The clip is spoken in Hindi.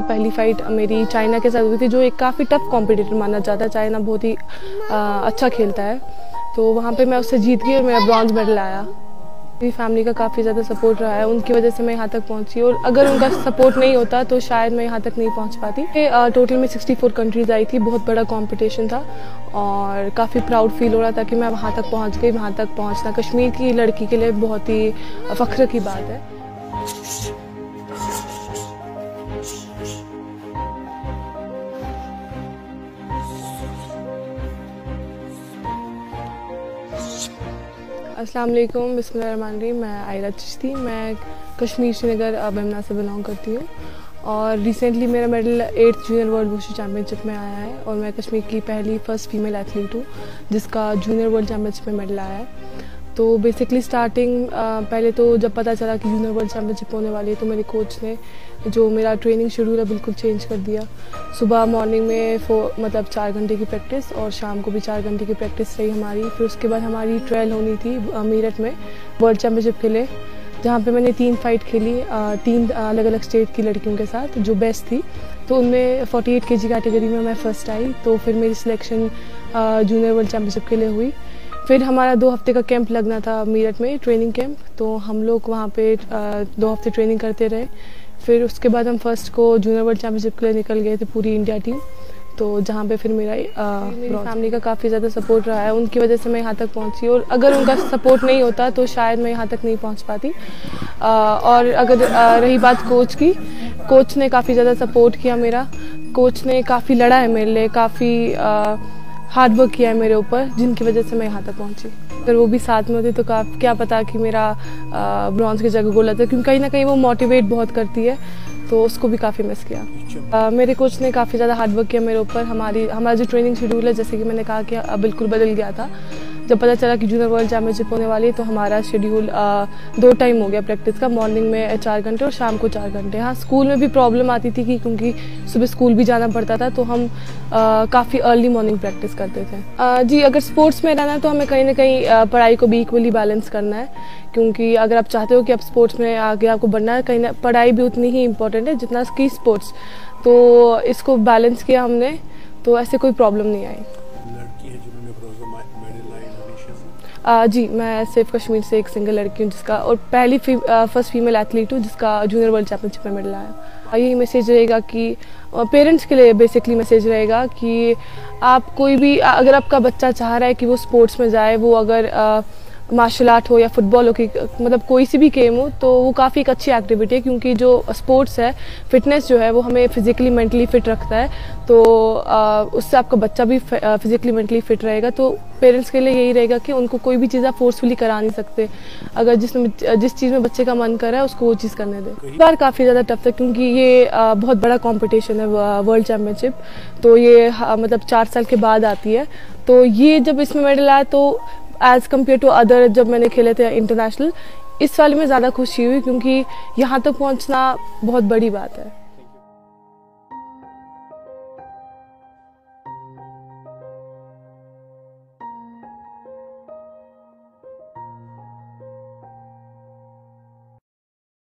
पहली फाइट मेरी चाइना के साथ हुई थी, जो एक काफ़ी टफ कॉम्पिटिटर माना जाता है। चाइना बहुत ही अच्छा खेलता है। तो वहाँ पे मैं उससे जीत गई और मेरा ब्रॉन्ज मेडल आया। मेरी फैमिली का काफ़ी ज़्यादा सपोर्ट रहा है। उनकी वजह से मैं यहाँ तक पहुँची और अगर उनका सपोर्ट नहीं होता तो शायद मैं यहाँ तक नहीं पहुँच पाती। टोटल में 64 कंट्रीज़ आई थी। बहुत बड़ा कंपटीशन था और काफ़ी प्राउड फील हो रहा था कि मैं वहाँ तक पहुँच गई, वहाँ तक पहुँचना। कश्मीर की लड़की के लिए बहुत ही फ़ख्र की बात है। अस्सलाम वालेकुम बिस्मिल्लाहिर्रहमानिर्रहीम मैं आयरा चिश्ती, मैं कश्मीर श्रीनगर बमना से बिलोंग करती हूँ। और रिसेंटली मेरा medal eighth junior world wushu championship में आया है और मैं कश्मीर की पहली फ़र्स्ट फीमेल एथलीट हूँ, जिसका जूनियर वर्ल्ड चैम्पियनशिप में मेडल आया है। तो बेसिकली स्टार्टिंग पहले तो जब पता चला कि जूनियर वर्ल्ड चैम्पियनशिप होने वाली है तो मेरे कोच ने जो मेरा ट्रेनिंग शेड्यूल है बिल्कुल चेंज कर दिया। सुबह मॉर्निंग में फो मतलब चार घंटे की प्रैक्टिस और शाम को भी चार घंटे की प्रैक्टिस रही हमारी। फिर उसके बाद हमारी ट्रायल होनी थी मेरठ में वर्ल्ड चैम्पियनशिप के लिए, जहाँ पे मैंने तीन फाइट खेली तीन अलग अलग स्टेट की लड़कियों के साथ, जो बेस्ट थी। तो उनमें 48 केजी कैटेगरी में मैं फ़र्स्ट आई तो फिर मेरी सिलेक्शन जूनियर वर्ल्ड चैम्पियनशिप के लिए हुई। फिर हमारा दो हफ़्ते का कैंप लगना था मीरठ में ट्रेनिंग कैंप तो हम लोग वहाँ पे दो हफ़्ते ट्रेनिंग करते रहे। फिर उसके बाद हम फ़र्स्ट को जूनियर वर्ल्ड चैम्पियनशिप के लिए निकल गए थे पूरी इंडिया टीम तो जहाँ पे फिर मेरा मेरी फैमिली का काफ़ी ज़्यादा सपोर्ट रहा है। उनकी वजह से मैं यहाँ तक पहुँची और अगर उनका सपोर्ट नहीं होता तो शायद मैं यहाँ तक नहीं पहुँच पाती। आ, और अगर आ, रही बात कोच की कोच ने काफ़ी ज़्यादा सपोर्ट किया मेरा। कोच ने काफ़ी लड़ा है मेरे लिए काफ़ी हार्ड वर्क किया है मेरे ऊपर जिनकी वजह से मैं यहाँ तक पहुँची। अगर वो भी साथ में होती तो क्या पता कि मेरा ब्रॉन्ज की जगह गोला था क्योंकि कहीं ना कहीं वो मोटिवेट बहुत करती है तो उसको भी काफ़ी मिस किया। आ, मेरे कोच ने काफ़ी ज़्यादा हार्डवर्क किया मेरे ऊपर। हमारी हमारा जो ट्रेनिंग शेड्यूल है जैसे कि मैंने कहा कि बिल्कुल बदल गया था जब पता चला कि जूनियर वर्ल्ड चैम्पियनशिप होने वाली है तो हमारा शेड्यूल दो टाइम हो गया प्रैक्टिस का मॉर्निंग में चार घंटे और शाम को चार घंटे। हाँ स्कूल में भी प्रॉब्लम आती थी कि क्योंकि सुबह स्कूल भी जाना पड़ता था तो हम काफ़ी अर्ली मॉर्निंग प्रैक्टिस करते थे। आ, जी अगर स्पोर्ट्स में रहना है तो हमें कहीं ना कहीं पढ़ाई को भी इक्वली बैलेंस करना है क्योंकि अगर आप चाहते हो कि आप स्पोर्ट्स में आगे आपको बढ़ना है कहीं ना पढ़ाई भी उतनी ही इम्पोर्टेंट है जितना की स्पोर्ट्स तो इसको बैलेंस किया हमने तो ऐसे कोई प्रॉब्लम नहीं आई। आ, जी मैं सिर्फ़ कश्मीर से एक सिंगल लड़की हूँ जिसका और पहली फ़ी, आ, फ़र्स्ट फीमेल एथलीट हूँ जिसका जूनियर वर्ल्ड चैंपियनशिप में मेडल आया। यही मैसेज रहेगा कि पेरेंट्स के लिए बेसिकली मैसेज रहेगा कि आप कोई भी अगर आपका बच्चा चाह रहा है कि वो स्पोर्ट्स में जाए वो अगर आ, मार्शल आर्ट हो या फुटबॉल हो, कि मतलब कोई सी भी गेम हो तो वो काफ़ी एक अच्छी एक्टिविटी है, क्योंकि जो स्पोर्ट्स है फिटनेस जो है, वो हमें फिजिकली मेंटली फिट रखता है। तो उससे आपका बच्चा भी फिजिकली मेंटली फिट रहेगा। तो पेरेंट्स के लिए यही रहेगा कि उनको कोई भी चीज़ आप फोर्सफुली करा नहीं सकते। अगर जिस जिस चीज़ में बच्चे का मन कर रहा है, उसको वो चीज़ करने दें। बार काफ़ी ज़्यादा टफ था, क्योंकि ये बहुत बड़ा कॉम्पिटिशन है वर्ल्ड चैम्पियनशिप तो ये मतलब चार साल के बाद आती है। तो ये जब इसमें मेडल आया तो एज़ कंपेयर टू अदर जब मैंने खेले थे इंटरनेशनल इस वाले में ज़्यादा खुशी हुई क्योंकि यहाँ तक पहुँचना बहुत बड़ी बात है।